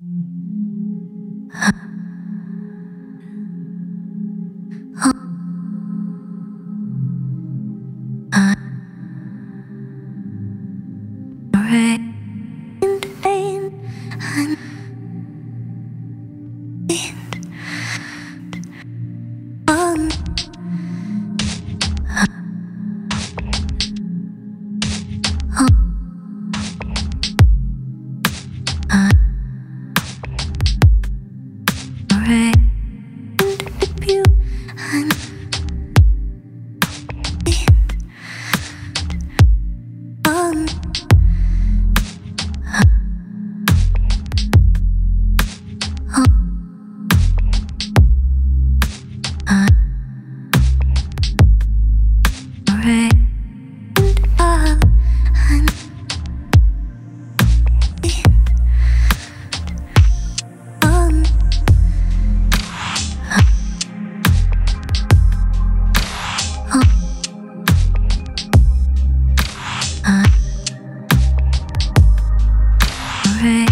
Rain, rain, and rêve.